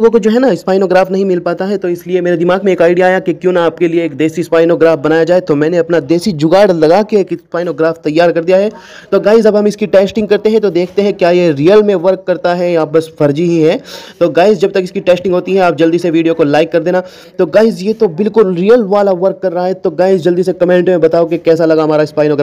लोगों को जो है ना स्पाइनोग्राफ नहीं मिल पाता है तो इसलिए मेरे दिमाग में एक आइडिया आया कि क्यों ना आपके लिए एक देसी स्पाइनोग्राफ बनाया जाए। तो मैंने अपना देसी जुगाड़ लगा के एक स्पाइनोग्राफ तैयार कर दिया है। तो गाइज़ अब हम इसकी टेस्टिंग करते हैं तो देखते हैं क्या ये रियल में वर्क करता है या बस फर्जी ही है। तो गाइज़ जब तक इसकी टेस्टिंग होती है, आप जल्दी से वीडियो को लाइक कर देना। तो गाइज़ ये तो बिल्कुल रियल वाला वर्क कर रहा है। तो गाइज़ जल्दी से कमेंट में बताओ कि कैसा लगा हमारा स्पाइनोग्राफ